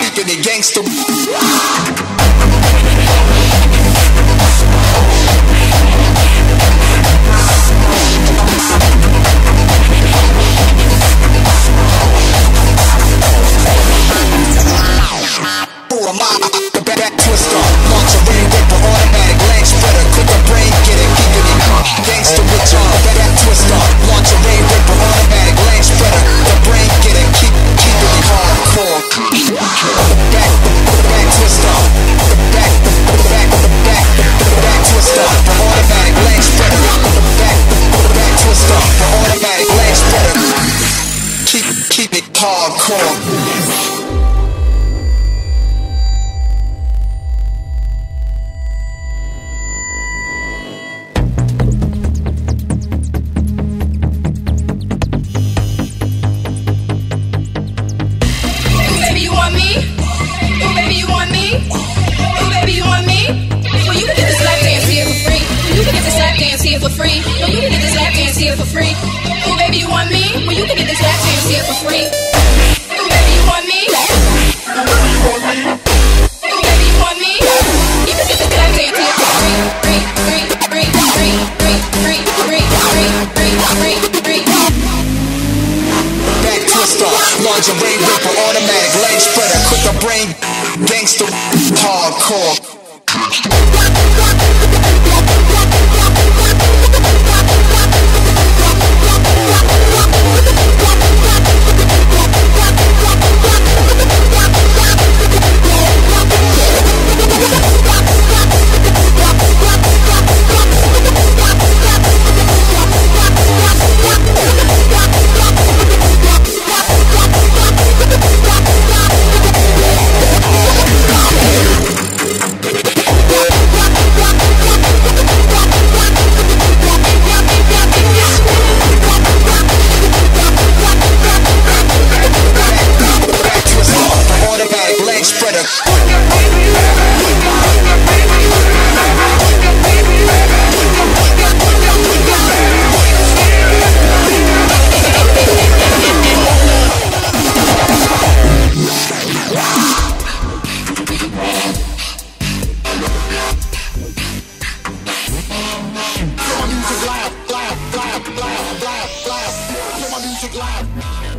Keeping it gangster. Dance here for free. Well, you can get this lap dance here for free. Ooh, baby, you want me? Well, you can get this lap dance here for free. Ooh, baby, you want me? Ooh, baby, you want me? You can get this lap dance here for free. Free, free, free, free, free, free, free, free, free, free, free. back twister, lingerie ripper, automatic leg spreader, quick a brain gangster, hardcore. should lie.